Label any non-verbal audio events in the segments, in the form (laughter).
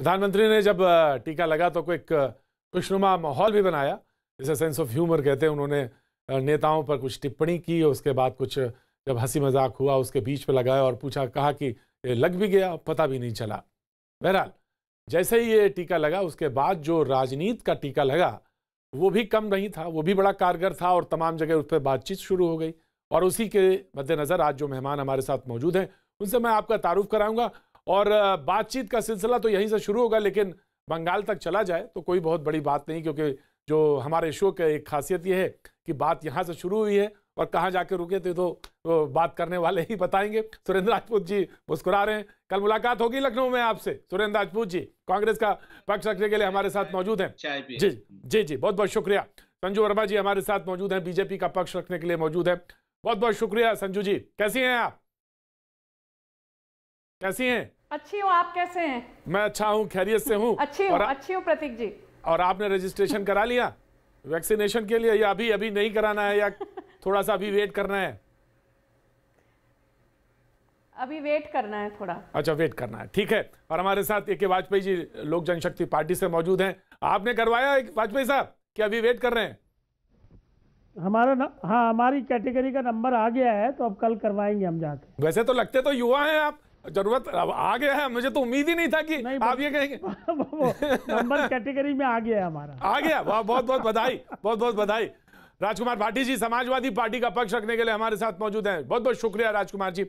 प्रधानमंत्री ने जब टीका लगा तो एक खुशनुमा माहौल भी बनाया, जिसे सेंस ऑफ़ ह्यूमर कहते हैं, उन्होंने नेताओं पर कुछ टिप्पणी की, उसके बाद कुछ जब हँसी मज़ाक हुआ, उसके बीच पे लगाया और पूछा, कहा कि लग भी गया, पता भी नहीं चला। बहरहाल, जैसे ही ये टीका लगा, उसके बाद जो राजनीति का टीका लगा, वो भी कम नहीं था, वो भी बड़ा कारगर था और तमाम जगह उस पर बातचीत शुरू हो गई। और उसी के मद्देनज़र आज जो मेहमान हमारे साथ मौजूद हैं, उनसे मैं आपका तारुफ कराऊँगा। और बातचीत का सिलसिला तो यहीं से शुरू होगा लेकिन बंगाल तक चला जाए तो कोई बहुत बड़ी बात नहीं क्योंकि जो हमारे शो की एक खासियत ये है कि बात यहाँ से शुरू हुई है और कहाँ जाके रुके थे तो, तो बात करने वाले ही बताएँगे। सुरेंद्र राजपूत जी मुस्कुरा रहे हैं। कल मुलाकात होगी लखनऊ में आपसे। सुरेंद्र राजपूत जी कांग्रेस का पक्ष रखने के लिए हमारे साथ मौजूद हैं। जी जी जी बहुत बहुत शुक्रिया। संजू वर्मा जी हमारे साथ मौजूद हैं बीजेपी का पक्ष रखने के लिए मौजूद है। बहुत बहुत शुक्रिया संजू जी। कैसी हैं आप? कैसी हैं? अच्छी हूँ आप कैसे हैं? मैं अच्छा हूँ खैरियत से हूँ। अच्छी हूँ अच्छी हूँ प्रतीक जी। और आपने रजिस्ट्रेशन करा लिया? वैक्सीनेशन के लिए या अभी अभी नहीं कराना है या थोड़ा सा अभी वेट करना है? अभी वेट करना है थोड़ा। अच्छा वेट करना है। ठीक है। और हमारे साथ ए के वाजपेयी जी लोक जनशक्ति पार्टी से मौजूद हैं। आपने करवाया वाजपेयी साहब कि अभी वेट कर रहे हैं? हमारा न, हाँ हमारी कैटेगरी का नंबर आ गया है तो अब कल करवाएँगे हम जाके। वैसे तो लगते तो युवा हैं आप। ज़रूरत अब आ गया है मुझे तो उम्मीद ही नहीं था कि नहीं, आप ये कहेंगे। (laughs) नंबर कैटेगरी में आ गया है हमारा। आ गया वाह बहुत बहुत बधाई बहुत बहुत बधाई। राजकुमार भाटी जी समाजवादी पार्टी का पक्ष रखने के लिए हमारे साथ मौजूद हैं। बहुत बहुत शुक्रिया राजकुमार जी।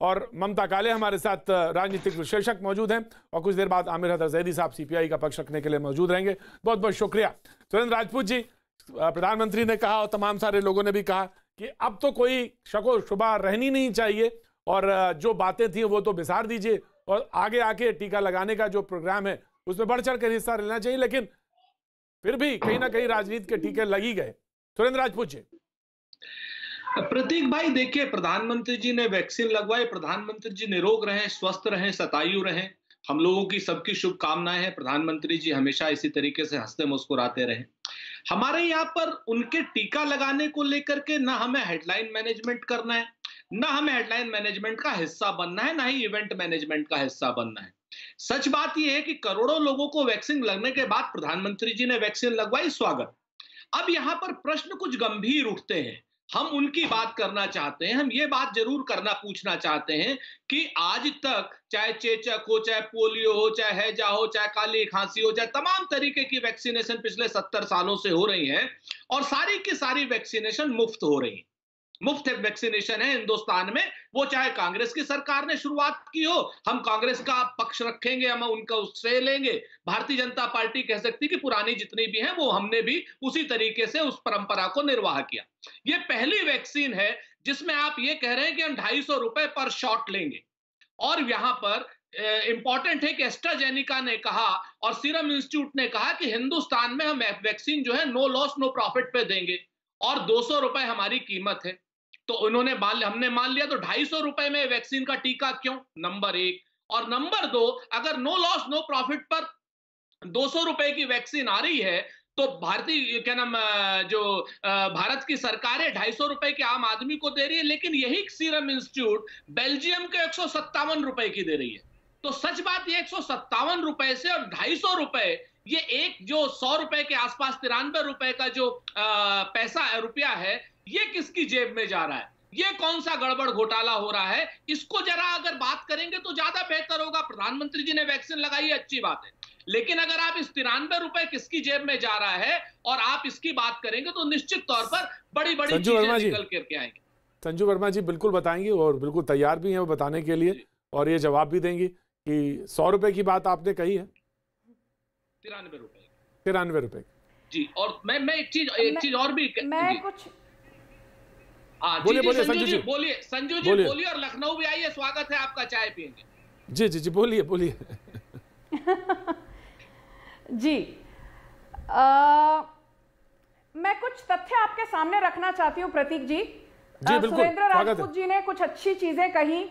और ममता काले हमारे साथ राजनीतिक विश्लेषक मौजूद हैं। और कुछ देर बाद आमिर हदर जैदी साहब सीपीआई का पक्ष रखने के लिए मौजूद रहेंगे। बहुत बहुत शुक्रिया। सुरेंद्र राजपूत जी प्रधानमंत्री ने कहा और तमाम सारे लोगों ने भी कहा कि अब तो कोई शको शुबा रहनी नहीं चाहिए। और जो बातें थी वो तो बिसार दीजिए। और आगे आके टीका लगाने का जो प्रोग्राम है, उसमें बढ़ चढ़ कर हिस्सा लेना चाहिए, लेकिन फिर भी कहीं ना कहीं राजनीति के टीके लगी गए। सुरेंद्र राजपूत जी प्रतीक भाई, देखिए, प्रधानमंत्री जी ने वैक्सीन लगवाई, प्रधानमंत्री जी निरोग रहें, स्वस्थ रहे, सतायु रहे, हम लोगों की सबकी शुभकामनाएँ हैं, प्रधानमंत्री जी हमेशा इसी तरीके से हँसते मुस्कुराते रहे। हमारे यहाँ पर उनके टीका लगाने को लेकर के ना हमें हेडलाइन मैनेजमेंट करना है ना हमें हेडलाइन मैनेजमेंट का हिस्सा बनना है, ना ही इवेंट मैनेजमेंट का हिस्सा बनना है। सच बात यह है कि करोड़ों लोगों को वैक्सीन लगने के बाद प्रधानमंत्री जी ने वैक्सीन लगवाई, स्वागत। अब यहाँ पर प्रश्न कुछ गंभीर उठते हैं। हम उनकी बात करना चाहते हैं, हम ये बात ज़रूर करना पूछना चाहते हैं कि आज तक, चाहे चेचक हो, चाहे पोलियो हो, चाहे हैजा हो, चाहे काली खांसी हो, चाहे तमाम तरीके की वैक्सीनेशन पिछले सत्तर सालों से हो रही है और सारी की सारी वैक्सीनेशन मुफ़्त हो रही है। मुफ़्त वैक्सीनेशन है हिंदुस्तान में, वो चाहे कांग्रेस की सरकार ने शुरुआत की हो, हम कांग्रेस का पक्ष रखेंगे, हम उनका उससे लेंगे। भारतीय जनता पार्टी कह सकती कि पुरानी जितनी भी हैं, वो हमने भी उसी तरीके से उस परंपरा को निर्वाह किया। ये पहली वैक्सीन है, जिसमें आप ये कह रहे हैं कि हम ढाई सौ रुपए पर शॉट लेंगे। और यहाँ पर इंपॉर्टेंट है कि एस्ट्राजेनिका ने कहा और सीरम इंस्टीट्यूट ने कहा कि हिंदुस्तान में हम वैक्सीन जो है, नो लॉस, नो प्रॉफिट पे देंगे। और दो सौ रुपए हमारी कीमत है। तो उन्होंने मान हमने मान लिया तो ढाई सौ रुपए में वैक्सीन का टीका क्यों? नंबर एक। और नंबर दो अगर नो लॉस नो प्रॉफिट पर दो सौ रुपए की वैक्सीन आ रही है तो भारतीय क्या नाम जो भारत की सरकार ढाई सौ रुपए के आम आदमी को दे रही है लेकिन यही सीरम इंस्टीट्यूट बेल्जियम के एक सौ सत्तावन रुपए की दे रही है। तो सच बात ये एक सौ सत्तावन रुपए से और ढाई सौ रुपए ये एक जो सौ रुपए के आसपास तिरानवे रुपए का जो आ, पैसा रुपया है ये किसकी जेब में जा रहा है? ये कौन सा गड़बड़ घोटाला हो रहा है? इसको जरा अगर बात करेंगे तो ज़्यादा बेहतर होगा। प्रधानमंत्री जी ने वैक्सीन लगाई है अच्छी बात है। लेकिन अगर आप इस तिरानवे रुपए किसकी जेब में जा रहा है और आप इसकी बात करेंगे तो निश्चित तौर पर बड़ी बड़ी संजू चीज़ें वर्मा जी। निकल करके आएँगी। संजू वर्मा जी बिल्कुल बताएँगे और बिल्कुल तैयार भी हैं वो बताने के लिए और ये जवाब भी देंगी कि सौ रुपए की बात आपने कही है। तिरानवे रुपए। तिरानवे रुपए जी और मैं मैं एक चीज़ एक चीज़ और भी मैं कुछ बोलिए, बोलिए, संजू जी। बोलिए संजू जी बोलिए। और लखनऊ भी आइए स्वागत है आपका चाय पियेंगे जी जी जी बोलिए बोलिए (laughs) जी आ, मैं कुछ तथ्य आपके सामने रखना चाहती हूँ प्रतीक जी जी, बिल्कुल, सुरेंद्र राजपूत जी ने कुछ अच्छी चीज़ें कही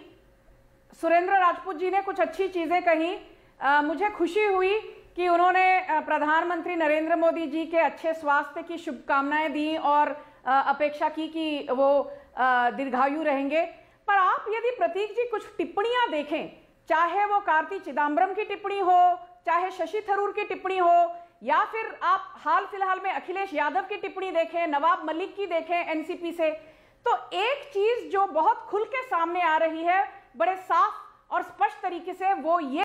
सुरेंद्र राजपूत जी ने कुछ अच्छी चीज़ें कही अ, मुझे खुशी हुई कि उन्होंने प्रधानमंत्री नरेंद्र मोदी जी के अच्छे स्वास्थ्य की शुभकामनाएँ दी और अपेक्षा की कि वो दीर्घायु रहेंगे। पर आप यदि प्रतीक जी कुछ टिप्पणियाँ देखें, चाहे वो कार्ति चिदम्बरम की टिप्पणी हो, चाहे शशि थरूर की टिप्पणी हो, या फिर आप हाल फ़िलहाल में अखिलेश यादव की टिप्पणी देखें, नवाब मलिक की देखें एनसीपी से तो एक चीज़ जो बहुत खुल के सामने आ रही है, बड़े साफ़ और स्पष्ट तरीके से वो ये